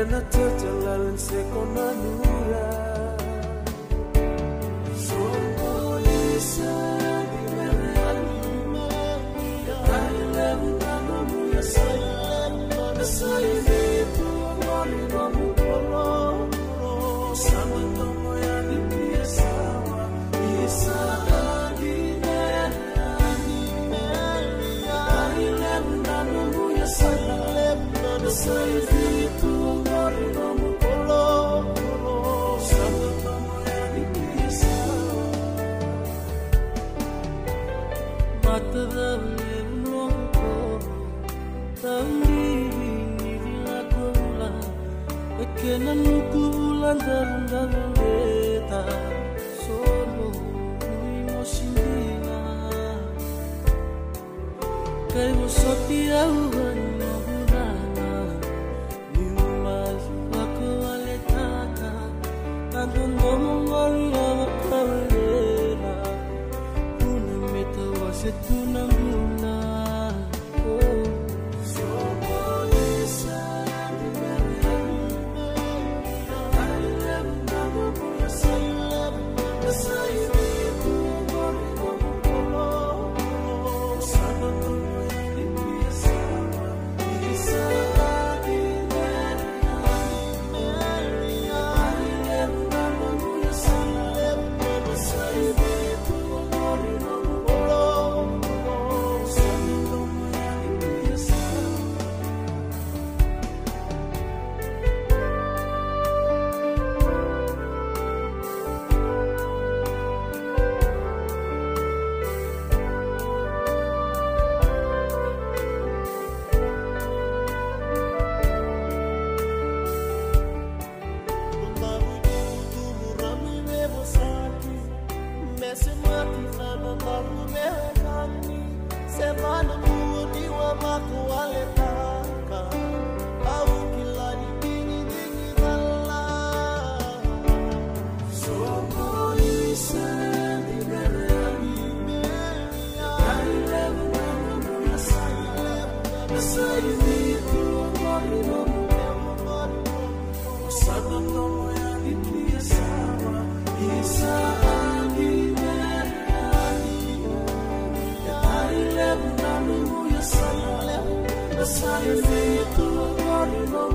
en la chacha la lancé con kenan nukulan darundang beta solo nui moshindina kai mosoti auhan nohunana niumas wako aletaka tandon domongol yawa kawelera kuna meta wasetunanguna Semana kuo ni wa makualetaka Agradecido, arriba,